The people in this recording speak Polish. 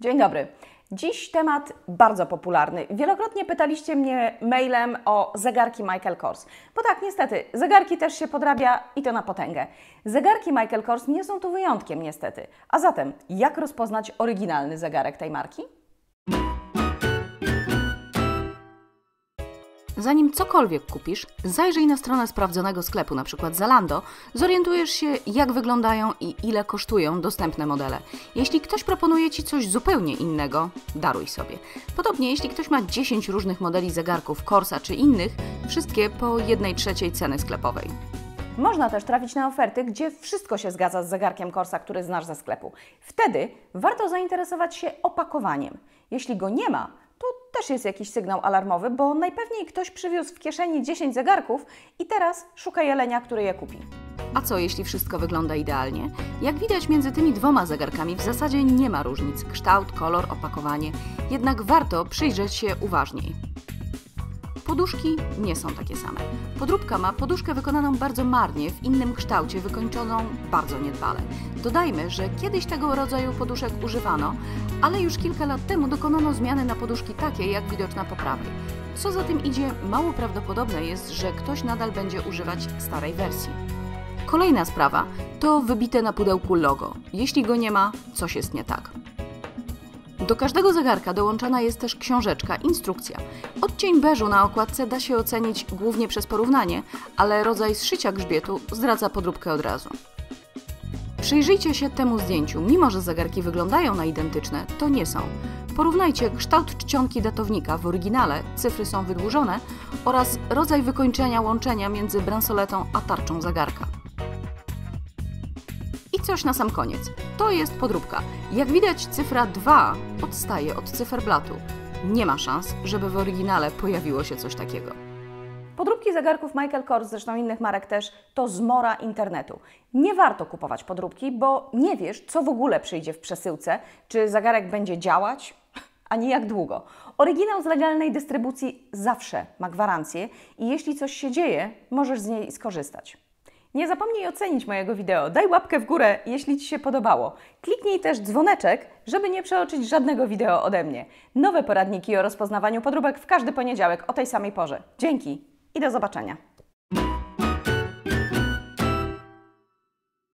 Dzień dobry. Dziś temat bardzo popularny. Wielokrotnie pytaliście mnie mailem o zegarki Michael Kors. Bo tak, niestety, zegarki też się podrabia i to na potęgę. Zegarki Michael Kors nie są tu wyjątkiem, niestety. A zatem, jak rozpoznać oryginalny zegarek tej marki? Zanim cokolwiek kupisz, zajrzyj na stronę sprawdzonego sklepu, np. Zalando, zorientujesz się, jak wyglądają i ile kosztują dostępne modele. Jeśli ktoś proponuje Ci coś zupełnie innego, daruj sobie. Podobnie, jeśli ktoś ma 10 różnych modeli zegarków Corsa czy innych, wszystkie po 1 trzeciej ceny sklepowej. Można też trafić na oferty, gdzie wszystko się zgadza z zegarkiem Corsa, który znasz ze sklepu. Wtedy warto zainteresować się opakowaniem. Jeśli go nie ma, to też jest jakiś sygnał alarmowy, bo najpewniej ktoś przywiózł w kieszeni 10 zegarków i teraz szuka jelenia, który je kupi. A co jeśli wszystko wygląda idealnie? Jak widać między tymi dwoma zegarkami w zasadzie nie ma różnic kształt, kolor, opakowanie, jednak warto przyjrzeć się uważniej. Poduszki nie są takie same. Podróbka ma poduszkę wykonaną bardzo marnie, w innym kształcie, wykończoną bardzo niedbale. Dodajmy, że kiedyś tego rodzaju poduszek używano, ale już kilka lat temu dokonano zmiany na poduszki takie, jak widoczna po prawej. Co za tym idzie, mało prawdopodobne jest, że ktoś nadal będzie używać starej wersji. Kolejna sprawa to wybite na pudełku logo. Jeśli go nie ma, coś jest nie tak. Do każdego zegarka dołączana jest też książeczka, instrukcja. Odcień beżu na okładce da się ocenić głównie przez porównanie, ale rodzaj zszycia grzbietu zdradza podróbkę od razu. Przyjrzyjcie się temu zdjęciu. Mimo, że zegarki wyglądają na identyczne, to nie są. Porównajcie kształt czcionki datownika w oryginale, cyfry są wydłużone, oraz rodzaj wykończenia łączenia między bransoletą a tarczą zegarka. I coś na sam koniec. To jest podróbka. Jak widać, cyfra 2 odstaje od cyferblatu. Nie ma szans, żeby w oryginale pojawiło się coś takiego. Podróbki zegarków Michael Kors, zresztą innych marek też, to zmora internetu. Nie warto kupować podróbki, bo nie wiesz, co w ogóle przyjdzie w przesyłce, czy zegarek będzie działać, ani jak długo. Oryginał z legalnej dystrybucji zawsze ma gwarancję i jeśli coś się dzieje, możesz z niej skorzystać. Nie zapomnij ocenić mojego wideo, daj łapkę w górę, jeśli Ci się podobało. Kliknij też dzwoneczek, żeby nie przeoczyć żadnego wideo ode mnie. Nowe poradniki o rozpoznawaniu podróbek w każdy poniedziałek o tej samej porze. Dzięki i do zobaczenia.